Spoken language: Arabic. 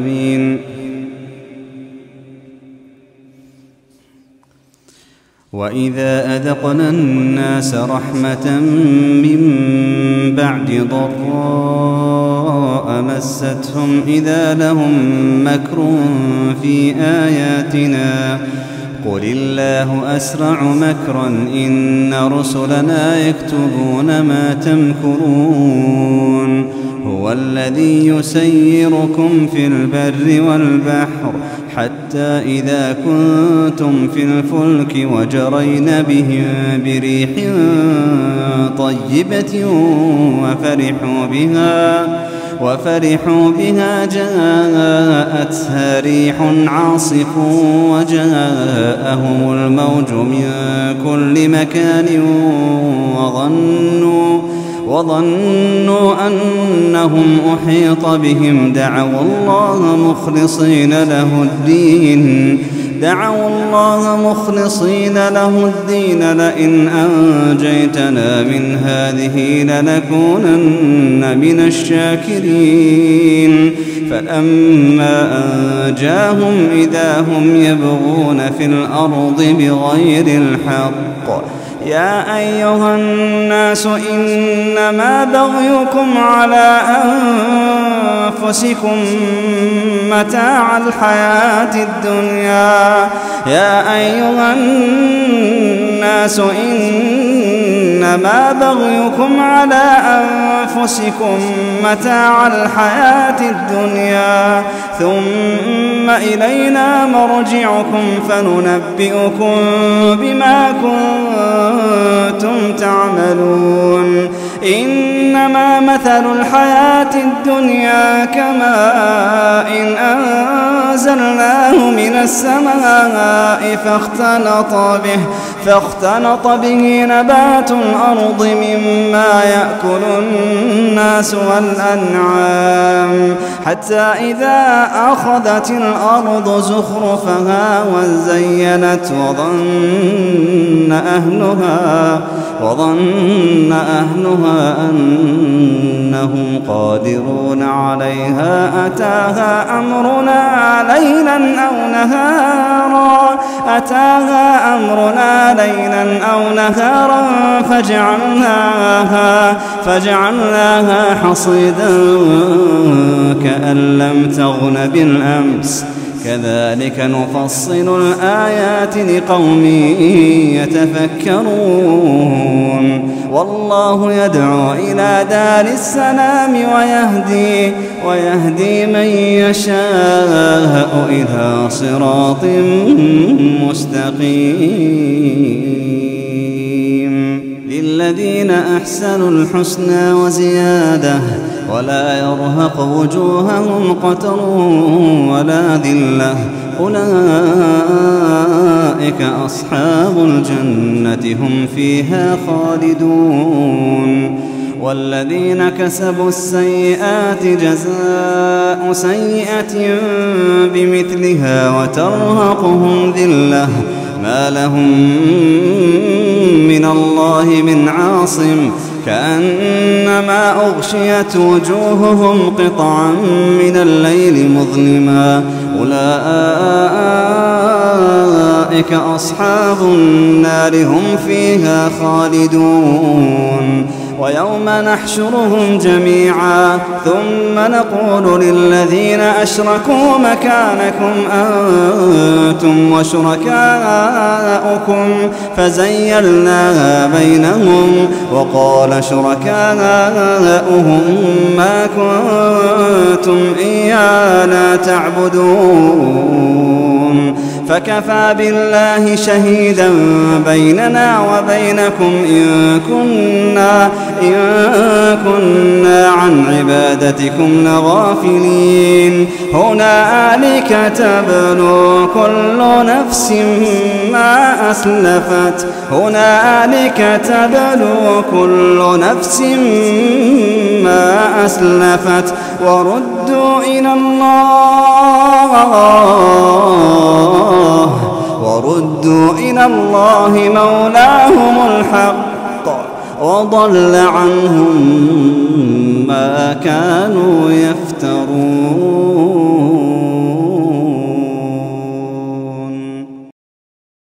آمين وإذا أذقنا الناس رحمة من بعد ضراء مستهم إذا لهم مكر في آياتنا قل الله أسرع مكرا إن رسلنا يكتبون ما تمكرون هو الذي يسيركم في البر والبحر حتى إذا كنتم في الفلك وجرين بهم بريح طيبة وفرحوا بها وفرحوا بها جاءتها ريح عاصف وجاءهم الموج من كل مكان وظنوا وظنوا أنهم أحيط بهم. دعوا الله مخلصين له الدين. دعوا الله مخلصين له الدين لئن أنجيتنا من هذه لنكونن من الشاكرين. فلما أنجاهم إذا هم يبغون في الأرض بغير الحق يا أيها الناس إنما بغيكم على أنفسكم متاع الحياة الدنيا. يا أيها الناس إنما بغيكم على أنفسكم متاع الحياة الدنيا. ثم إلينا مرجعكم فننبئكم بما كنتم تعملون. إنما مثل الحياة الدنيا كماء إن أنزلناه من السماء فاختلط به. فاختلط به نبات الأرض مما يأكل الناس والأنعام حتى إذا أخذت الأرض زخرفها وزينت وظن أهلها وظن أهلها أنهم قادرون عليها أتاها أمرنا ليلا أو نهارا أتاها أمرنا ليلا أو نهارا فجعلناها فجعلناها حصيدا كأن لم تغن بالأمس. كذلك نفصل الآيات لقوم يتفكرون. والله يدعو إلى دار السلام ويهدي ويهدي من يشاء إلى صراط مستقيم. للذين أحسنوا الحسنى وزيادة ولا يرهق وجوههم قتر ولا ذلة. أولئك أصحاب الجنة هم فيها خالدون. والذين كسبوا السيئات جزاء سيئة بمثلها وترهقهم ذلة. ما لهم من الله من عاصم كأنما أغشيت وجوههم قطعا من الليل مظلما. أولئك أصحاب النار هم فيها خالدون. ويوم نحشرهم جميعا ثم نقول للذين أشركوا مكانكم أنتم وشركاؤكم فزيلناها بينهم وقال شركاؤهم ما كنتم إيانا تعبدون فكفى بالله شهيدا بيننا وبينكم إن كنا إن كنا عن عبادتكم لغافلين. هنالك تبلو كل نفس ما أسلفت. هنالك تبلو كل نفس ما أسلفت. وردوا إلى الله. وردوا إلى الله مولاهم الحق. وضل عنهم ما كانوا يفترون.